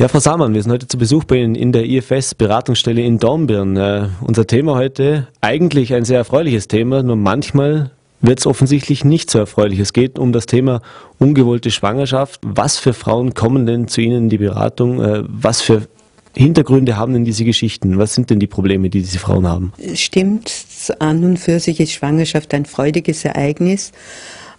Ja, Frau Samann, wir sind heute zu Besuch bei Ihnen in der IFS Beratungsstelle in Dornbirn. Äh, unser Thema heute eigentlich ein sehr erfreuliches Thema, nur manchmal wird es offensichtlich nicht so erfreulich. Es geht um das Thema ungewollte Schwangerschaft. Was für Frauen kommen denn zu Ihnen in die Beratung? Äh, was für Hintergründe haben denn diese Geschichten? Was sind denn die Probleme, die diese Frauen haben? Stimmt, an und für sich ist Schwangerschaft ein freudiges Ereignis.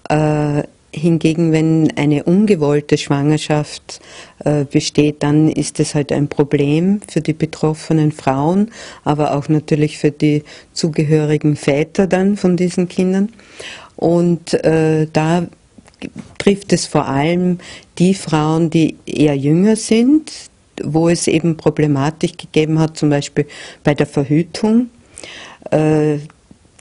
Äh, hingegen, wenn eine ungewollte Schwangerschaft äh, besteht, dann ist es halt ein Problem für die betroffenen Frauen, aber auch natürlich für die zugehörigen Väter dann von diesen Kindern. Und äh, da trifft es vor allem die Frauen, die eher jünger sind, wo es eben Problematik gegeben hat, zum Beispiel bei der Verhütung. Äh,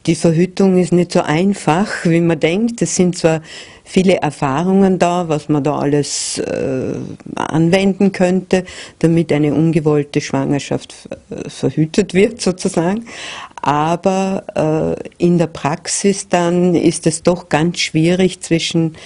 die Verhütung ist nicht so einfach, wie man denkt. Es sind zwar viele Erfahrungen da, was man da alles äh, anwenden könnte, damit eine ungewollte Schwangerschaft äh, verhütet wird, sozusagen. Aber äh, in der Praxis dann ist es doch ganz schwierig zwischen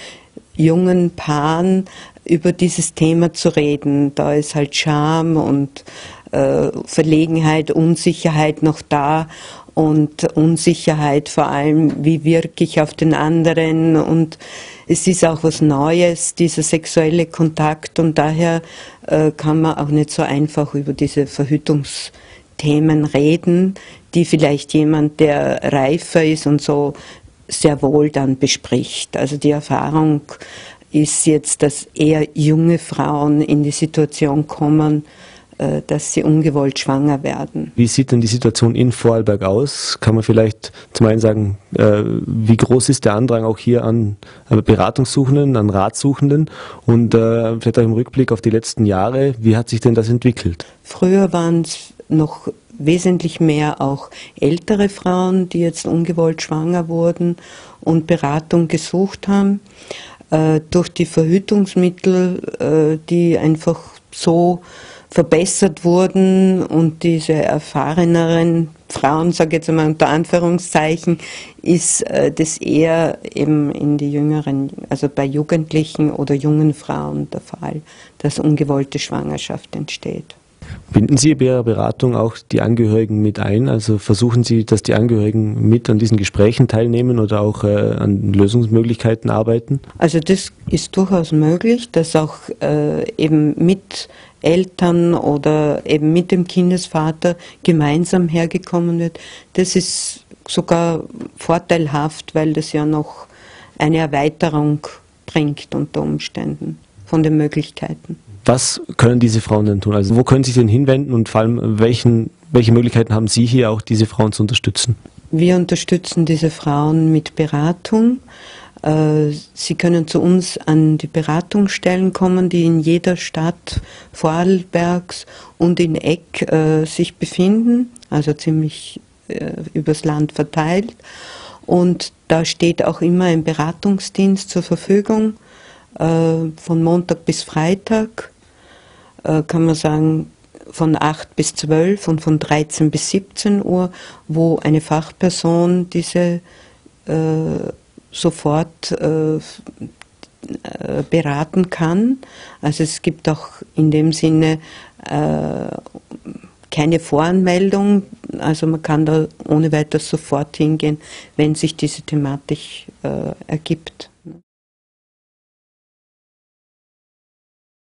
jungen Paaren über dieses Thema zu reden. Da ist halt Scham und äh, Verlegenheit, Unsicherheit noch da und Unsicherheit vor allem, wie wirke ich auf den anderen und es ist auch was Neues, dieser sexuelle Kontakt und daher äh, kann man auch nicht so einfach über diese Verhütungsthemen reden, die vielleicht jemand, der reifer ist und so sehr wohl dann bespricht. Also die Erfahrung ist jetzt, dass eher junge Frauen in die Situation kommen, dass sie ungewollt schwanger werden. Wie sieht denn die Situation in Vorarlberg aus? Kann man vielleicht zum einen sagen, äh, wie groß ist der Andrang auch hier an Beratungssuchenden, an Ratsuchenden und äh, vielleicht auch im Rückblick auf die letzten Jahre, wie hat sich denn das entwickelt? Früher waren es noch wesentlich mehr auch ältere Frauen, die jetzt ungewollt schwanger wurden und Beratung gesucht haben. Äh, durch die Verhütungsmittel, äh, die einfach so verbessert wurden und diese erfahreneren Frauen, sage ich jetzt einmal unter Anführungszeichen, ist äh, das eher eben in die jüngeren, also bei Jugendlichen oder jungen Frauen der Fall, dass ungewollte Schwangerschaft entsteht. Binden Sie bei Ihrer Beratung auch die Angehörigen mit ein? Also versuchen Sie, dass die Angehörigen mit an diesen Gesprächen teilnehmen oder auch äh, an Lösungsmöglichkeiten arbeiten? Also das ist durchaus möglich, dass auch äh, eben mit Eltern oder eben mit dem Kindesvater gemeinsam hergekommen wird. Das ist sogar vorteilhaft, weil das ja noch eine Erweiterung bringt unter Umständen von den Möglichkeiten. Was können diese Frauen denn tun? Also wo können sie denn hinwenden und vor allem welchen, welche Möglichkeiten haben Sie hier auch, diese Frauen zu unterstützen? Wir unterstützen diese Frauen mit Beratung. Äh, sie können zu uns an die Beratungsstellen kommen, die in jeder Stadt Vorarlbergs und in Eck äh, sich befinden, also ziemlich äh, übers Land verteilt. Und da steht auch immer ein Beratungsdienst zur Verfügung, äh, von Montag bis Freitag äh, kann man sagen, von 8 bis 12 und von 13 bis 17 Uhr, wo eine Fachperson diese äh, sofort äh, äh, beraten kann. Also es gibt auch in dem Sinne äh, keine Voranmeldung, also man kann da ohne weiteres sofort hingehen, wenn sich diese Thematik äh, ergibt.